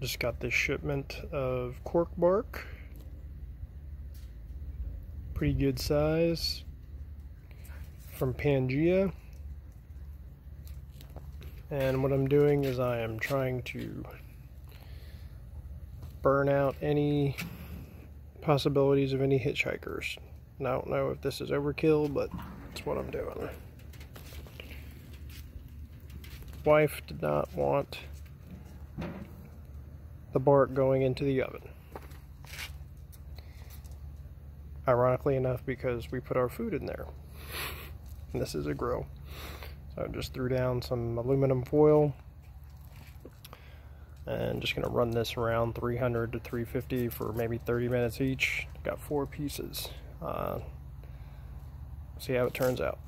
Just got this shipment of cork bark. Pretty good size from Pangea. And what I'm doing is I am trying to burn out any possibilities of any hitchhikers. I don't know if this is overkill, but that's what I'm doing. Wife did not want the bark going into the oven. Ironically enough, because we put our food in there. And this is a grill. So I just threw down some aluminum foil and just gonna run this around 300 to 350 for maybe 30 minutes each. Got four pieces. Uh, see how it turns out.